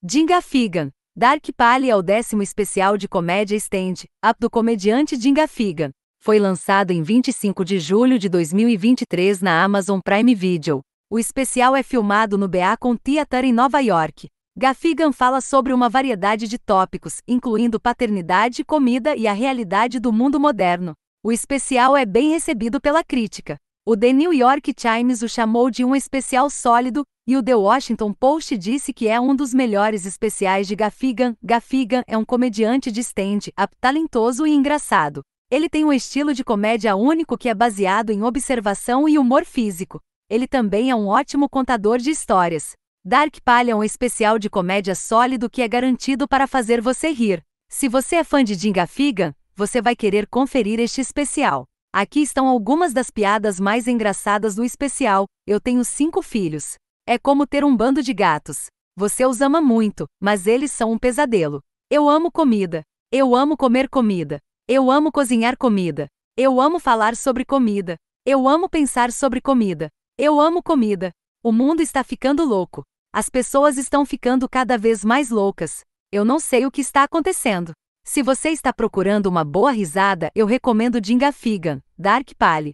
Dinga Figan. Dark Pally é o décimo especial de comédia stand-up do comediante Dinga Figan. Foi lançado em 25 de julho de 2023 na Amazon Prime Video. O especial é filmado no Beacon Theater em Nova York. Gaffigan fala sobre uma variedade de tópicos, incluindo paternidade, comida e a realidade do mundo moderno. O especial é bem recebido pela crítica. O The New York Times o chamou de um especial sólido, e o The Washington Post disse que é um dos melhores especiais de Gaffigan. Gaffigan é um comediante de stand-up talentoso e engraçado. Ele tem um estilo de comédia único que é baseado em observação e humor físico. Ele também é um ótimo contador de histórias. Dark Pally é um especial de comédia sólido que é garantido para fazer você rir. Se você é fã de Jim Gaffigan, você vai querer conferir este especial. Aqui estão algumas das piadas mais engraçadas do especial. Eu tenho cinco filhos. É como ter um bando de gatos. Você os ama muito, mas eles são um pesadelo. Eu amo comida. Eu amo comer comida. Eu amo cozinhar comida. Eu amo falar sobre comida. Eu amo pensar sobre comida. Eu amo comida. O mundo está ficando louco. As pessoas estão ficando cada vez mais loucas. Eu não sei o que está acontecendo. Se você está procurando uma boa risada, eu recomendo Dinga Figan, Dark Pally.